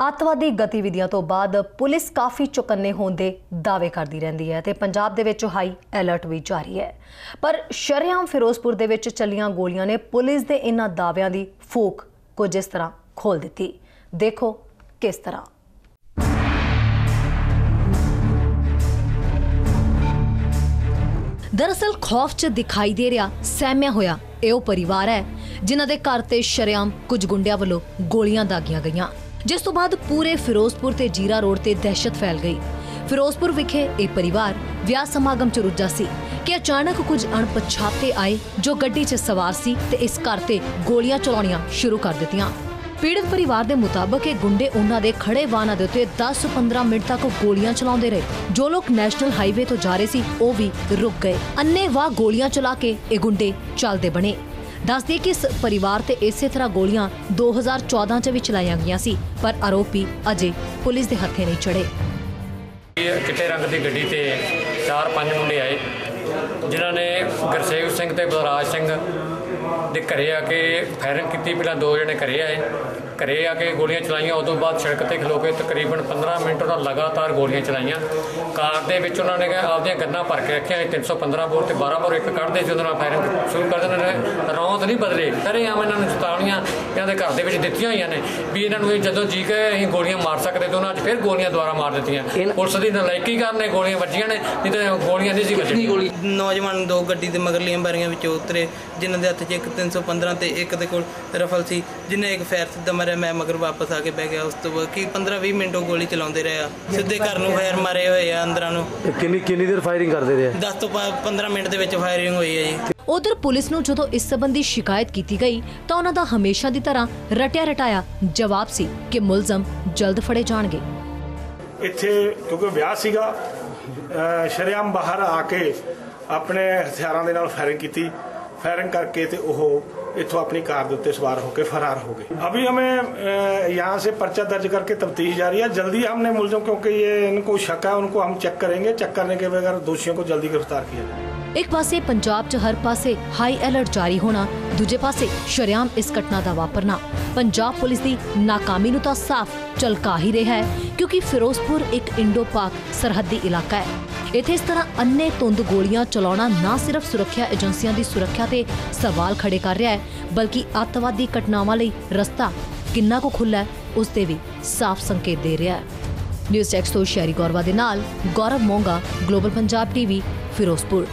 ਅੱਤਵਾਦੀ ਗਤੀਵਿਧੀਆਂ ਤੋਂ ਬਾਅਦ ਪੁਲਿਸ ਕਾਫੀ ਚੁਕੰਨੇ ਹੋਣ ਦੇ ਦਾਅਵੇ ਕਰਦੀ ਰਹਿੰਦੀ ਹੈ ਤੇ ਪੰਜਾਬ ਦੇ ਵਿੱਚ ਹਾਈ ਅਲਰਟ ਵੀ ਜਾਰੀ ਹੈ। ਪਰ ਸ਼ਰੇਆਮ ਫਿਰੋਜ਼ਪੁਰ ਦੇ ਵਿੱਚ ਚੱਲੀਆਂ ਗੋਲੀਆਂ ਨੇ ਪੁਲਿਸ ਦੇ ਇਹਨਾਂ ਦਾਅਵਿਆਂ ਦੀ ਫੂਕ ਕੁਝ ਇਸ ਤਰ੍ਹਾਂ ਖੋਲ ਦਿੱਤੀ। ਦੇਖੋ ਕਿਸ ਤਰ੍ਹਾਂ। ਦਰਅਸਲ ਖੌਫ 'ਚ ਦਿਖਾਈ ਦੇ ਰਿਹਾ ਸਹਿਮਿਆ ਹੋਇਆ ਇਹ ਉਹ ਪਰਿਵਾਰ ਹੈ ਜਿਨ੍ਹਾਂ ਦੇ ਘਰ ਤੇ ਸ਼ਰੇਆਮ ਕੁਝ ਗੁੰਡਿਆਂ ਵੱਲੋਂ ਗੋਲੀਆਂ ਦਾਗੀਆਂ ਗਈਆਂ। ਜਿਸ ਤੋਂ ਬਾਅਦ ਪੂਰੇ ਫਿਰੋਜ਼ਪੁਰ ਤੇ ਜੀਰਾ ਰੋਡ ਤੇ ਦਹਿਸ਼ਤ ਫੈਲ ਗਈ। ਫਿਰੋਜ਼ਪੁਰ ਵਿਖੇ ਇਹ ਪਰਿਵਾਰ ਵਿਆਹ ਸਮਾਗਮ 'ਚ ਰੁੱਝਾ ਸੀ ਕਿ ਅਚਾਨਕ ਕੁਝ ਅਣਪਛਾਤੇ ਆਏ ਜੋ ਗੱਡੀ 'ਚ ਸਵਾਰ ਸੀ ਤੇ ਇਸ ਘਰ ਤੇ ਗੋਲੀਆਂ ਚਲਾਉਣੀਆਂ ਸ਼ੁਰੂ ਕਰ ਦਿੱਤੀਆਂ। ਪੀੜਤ ਪਰਿਵਾਰ ਦੇ ਮੁਤਾਬਕ ਇਹ ਗੁੰਡੇ ਉਹਨਾਂ ਦੇ ਖੜੇ ਵਾਹਨਾਂ ਦੇ ਉੱਤੇ 10-15 ਮਿੰਟ ਤੱਕ ਗੋਲੀਆਂ ਚਲਾਉਂਦੇ ਰਹੇ। ਜੋ ਲੋਕ ਨੈਸ਼ਨਲ ਹਾਈਵੇ ਤੋਂ ਜਾ ਰਹੇ ਸੀ, ਉਹ ਵੀ ਰੁਕ ਗਏ। ਅੰਨੇ ਵਾਹ ਗੋਲੀਆਂ ਚਲਾ ਕੇ ਇਹ ਗੁੰਡੇ ਚੱਲਦੇ ਬਣੇ। ਦੱਸਦੇ ਕਿ ਇਸ ਪਰਿਵਾਰ ਤੇ ਇਸੇ ਤਰ੍ਹਾਂ ਗੋਲੀਆਂ 2014 ਚ ਵੀ ਚਲਾਈਆਂ ਗਈਆਂ ਸੀ, ਪਰ ਆਰੋਪੀ ਅਜੇ ਪੁਲਿਸ ਦੇ ਹੱਥੇ ਨਹੀਂ ਚੜੇ ਇਹ ਚਿੱਟੇ ਰੰਗ ਦੀ ਗੱਡੀ ਤੇ ਚਾਰ ਪੰਜ ਮੁੰਡੇ ਆਏ, ਜਿਨ੍ਹਾਂ ਨੇ ਗੁਰਸੇਵ ਸਿੰਘ ਤੇ ਬਲਰਾਜ ਸਿੰਘ ਦੇ ਘਰੇ ਆ ਕੇ ਫਾਇਰਿੰਗ ਕੀਤੀ। ਪਹਿਲਾਂ ਦੋ ਜਣੇ ਘਰੇ ਆਏ ਘਰੇ ਆ ਕੇ ਗੋਲੀਆਂ ਚਲਾਈਆਂ ਉਦੋਂ ਬਾਅਦ ਸੜਕ ਤੇ ਖਲੋ ਕੇ ਤਕਰੀਬਨ 15 ਮਿੰਟ ਉਹਨਾਂ ਲਗਾਤਾਰ ਗੋਲੀਆਂ ਚਲਾਈਆਂ। ਕਾਰ ਦੇ ਵਿੱਚ ਉਹਨਾਂ ਨੇ ਆਪਦੀਆਂ ਗੰਨਾਂ ਭਰ ਕੇ ਰੱਖਿਆ ਸੀ 315 ਬੋਰ ਤੇ 12 ਬੋਰ ਇੱਕ ਕੱਢਦੇ ਸੀ ਉਹਦੇ ਨਾਲ ਫਾਇਰਿੰਗ ਸ਼ੁਰੂ ਕਰ ਦਿੰਦੇ ਨੇ। ਰੌਂਦ ਨਹੀਂ ਬਦਲੇ। ਸਾਰੇ ਆਮ ਇਹਨਾਂ ਨੂੰ ਚੇਤਾਵਨੀਆਂ ਇਹਨਾਂ ਦੇ ਘਰ ਦੇ ਵਿੱਚ ਦਿੱਤੀਆਂ ਹੋਈਆਂ ਨੇ ਵੀ ਇਹਨਾਂ ਨੂੰ ਇਹ ਜਦੋਂ ਜੀ ਕੇ ਅਸੀਂ ਗੋਲੀਆਂ ਮਾਰ ਸਕਦੇ ਤੇ ਉਹਨਾਂ ਅੱਜ ਫਿਰ ਗੋਲੀਆਂ ਦੁਬਾਰਾ ਮਾਰ ਦਿੱਤੀਆਂ। ਪੁਲਿਸ ਦੀ ਨਲਾਇਕੀ ਕਾਰਨ ਇਹ ਗੋਲੀਆਂ ਵੱਜੀਆਂ ਨੇ ਨਹੀਂ ਤਾਂ ਗੋਲੀਆਂ ਨਹੀਂ ਸੀ ਵੱਜਣੀਆਂ। ਗੋਲੀ? ਨੌਜਵਾਨ ਦੋ ਗੱਡੀ ਦੇ ਮਗਰਲੀਆਂ ਬਾਰੀਆਂ ਵਿੱਚੋਂ ਉਤਰੇ ਜਿਨ੍ਹਾਂ ਦੇ ਹੱਥ 'ਚ ਇੱਕ 315 ਤੇ ਇੱਕ ਦੇ ਕੋਲ ਰਫਲ ਸੀ ਜਿਨੇ ਇੱਕ ਫਾਇਰ ਸਿੱਧਾ ਮਾਰਿਆ ਮੈਂ ਮਗਰ ਵਾਪਸ ਆ ਕੇ ਬਹਿ ਗਿਆ। ਉਸ ਤੋਂ ਬਾਅਦ ਕੀ 15 20 ਮਿੰਟ ਉਹ ਗੋਲੀ ਚਲਾਉਂਦੇ ਰਹੇ ਆ। ਸਿੱਧੇ ਘਰ ਨੂੰ ਫਾਇਰ ਮਾਰੇ ਹੋਏ ਆ ਅੰਦਰਾਂ ਨੂੰ। ਇਹ ਕਿੰਨੀ ਕਿੰਨੀ ਦੇਰ ਫਾਇਰਿੰਗ ਕਰਦੇ ਰਹੇ 10 ਤੋਂ 15 ਮਿੰਟ ਦੇ ਵਿੱਚ ਫਾਇਰਿੰਗ ਹੋਈ ਹੈ ਜੀ। ਉਧਰ ਪੁਲਿਸ ਨੂੰ ਜਦੋਂ ਇਸ ਸੰਬੰਧੀ ਸ਼ਿਕਾਇਤ ਕੀਤੀ ਗਈ ਤਾਂ ਉਹਨਾਂ ਦਾ ਹਮੇਸ਼ਾ ਦੀ ਤਰ੍ਹਾਂ ਰਟਿਆ ਰਟਾਇਆ ਜਵਾਬ ਸੀ ਕਿ ਮੁਲਜ਼ਮ ਜਲਦ ਫੜੇ ਜਾਣਗੇ। ਇੱਥੇ ਕਿਉਂਕਿ ਵਿਆਹ ਸੀਗਾ ਸ਼ਰੇਆਮ ਬਾਹਰ ਆ ਕੇ ਆਪਣੇ ਹਥਿਆਰਾਂ ਦੇ ਨਾਲ ਫਾਇਰਿੰਗ ਕੀਤੀ। फायरिंग करके तो वो इथों अपनी कार के उत्ते सवार होकर फरार हो गए अभी हमें अ, यहाँ से पर्चा दर्ज करके तफ्तीश जारी है जल्दी हमने मुलजम क्योंकि ये इनको शक है उनको हम चेक करेंगे चेक करने के बगैर दोषियों को जल्दी गिरफ्तार किया जाए ਇੱਕ ਪਾਸੇ ਪੰਜਾਬ 'ਚ ਹਰ ਪਾਸੇ ਹਾਈ ਅਲਰਟ ਜਾਰੀ ਹੋਣਾ ਦੂਜੇ ਪਾਸੇ ਸ਼ਰੇਆਮ ਇਸ ਘਟਨਾ ਦਾ ਵਾਪਰਨਾ ਪੰਜਾਬ ਪੁਲਿਸ ਦੀ ਨਾਕਾਮੀ ਨੂੰ ਤਾਂ ਸਾਫ਼ ਝਲਕਾ ਹੀ ਰਿਹਾ ਹੈ ਕਿਉਂਕਿ ਫਿਰੋਜ਼ਪੁਰ ਇੱਕ ਇੰਡੋ ਪਾਕ ਸਰਹੱਦੀ ਇਲਾਕਾ ਹੈ ਇੱਥੇ ਇਸ ਤਰ੍ਹਾਂ ਅੰਨੇ ਤੁੰਦ ਗੋਲੀਆਂ ਚਲਾਉਣਾ ਨਾ ਸਿਰਫ ਸੁਰੱਖਿਆ ਏਜੰਸੀਆਂ ਦੀ ਸੁਰੱਖਿਆ ਤੇ ਸਵਾਲ ਖੜੇ ਕਰ ਰਿਹਾ ਹੈ, ਬਲਕਿ ਅੱਤਵਾਦੀ ਘਟਨਾਵਾਂ ਲਈ ਰਸਤਾ ਕਿੰਨਾ ਕੁ ਖੁੱਲ੍ਹਾ ਹੈ, ਉਸ ਤੇ ਵੀ ਸਾਫ਼ ਸੰਕੇਤ ਦੇ ਰਿਹਾ ਹੈ। ਨਿਊਜ਼ ਟੈਕਸ ਤੋਂ ਸ਼ੈਰੀ ਗੌਰਵਾ ਦੇ ਨਾਲ ਗੌਰਵ ਮੋਂਗਾ, ਗਲੋਬਲ ਪੰਜਾਬ ਟੀਵੀ, ਫਿਰੋਜ਼ਪੁਰ।